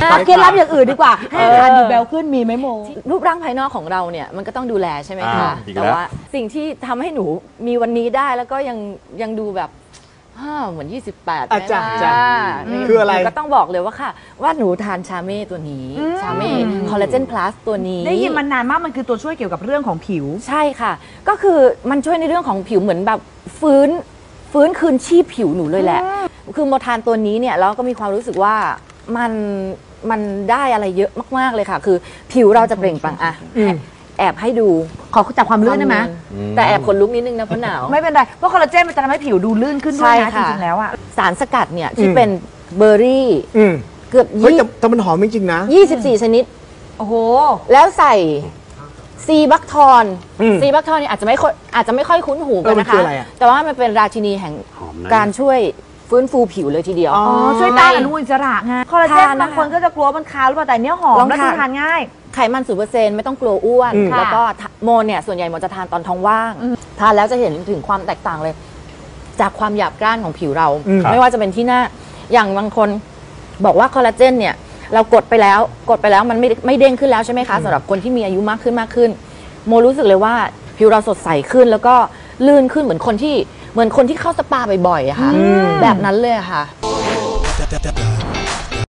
เอาเคล็ดลับอย่างอื่นดีกว่า ให้ทานดูแบลขึ้นมีไหมโม รูปร่างภายนอกของเราเนี่ยมันก็ต้องดูแลใช่ไหมอ่าคะอีกแต่แล้วว่าสิ่งที่ทำให้หนูมีวันนี้ได้แล้วก็ยังยังดูแบบฮ่าเหมือน 28อะไหมจ้ะล่จ้ะนี่คืออะไร หนูก็ต้องบอกเลยว่าค่ะ ว่าหนูทานชาเม่ตัวนี้ ชาเม่คอลลาเจนพลัสตัวนี้ ได้ยินมานานมากมันคือตัวช่วยเกี่ยวกับเรื่องของผิว ใช่ค่ะ ก็คือมันช่วยในเรื่องของผิวเหมือนแบบฟื้น ฟื้นคืนชีพผิวหนูเลยแหละ คือโมทานตัวนี้เนี่ยแล้วก็มีความรู้สึกว่ามันมันได้อะไรเยอะมาก ๆ เลยค่ะ คือผิวเราจะเปล่งปลั่งอะแอบให้ดูขอจับความลื่นได้ไหมแต่แอบขนลุกนิดนึงนะเพราะหนาว ไม่เป็นไร เพราะคอลลาเจนมันจะทำให้ผิวดูลื่นขึ้นด้วยนะใช่จค่ะจริงๆแล้วอะสารสกัดเนี่ยที่อืมเป็นเบอร์รี่อืมเกือบเฮ้ยแต่แต่มันหอมจริงๆนะยี่สิบสี่ชนิด โอ้โห แล้วใส่ sea buckthorn อืม sea buckthorn เนี่ยอาจจะไม่ค่อยอาจจะไม่ค่อยคุ้นหูกันเออมันนะคือคะ อะไรอะ แต่ว่ามันเป็นราชินีแห่งหอมนะ การช่วยฟื้นฟูผิวเลยทีเดียว อ๋ออ๋อช่วยต้านอนุมูลอิสระไงคอลลาเจนทานนะคะบางคนก็จะกลัวมันคาวหรือเปล่าแต่เนี้ยหอมลองและทานดูทานง่าย ไขมันศูนเปอร์เซ็นต์ไม่ต้องกลัวอ้วน อืม แล้วก็ทะโมเนี่ย ส่วนใหญ่โมจะทานตอนท้องว่าง ทานแล้วจะเห็นถึงความแตกต่างเลย จากความหยาบกร้านของผิวเรา อืมไม่ว่าจะเป็นที่หน้า อย่างบางคนบอกว่าคอลลาเจนเนี่ย เรากดไปแล้วกดไปแล้วมันไม่ไม่เด้งขึ้นแล้วใช่ไหมคะสำหรับคนที่มีอายุมากขึ้นมากขึ้น โมรู้สึกเลยว่าผิวเราสดใสขึ้นแล้วก็ลื่นขึ้นเหมือนคนที่เหมือนคนที่เข้าสปาบ่อยๆอะค่ะแบบนั้นเลยอะค่ะ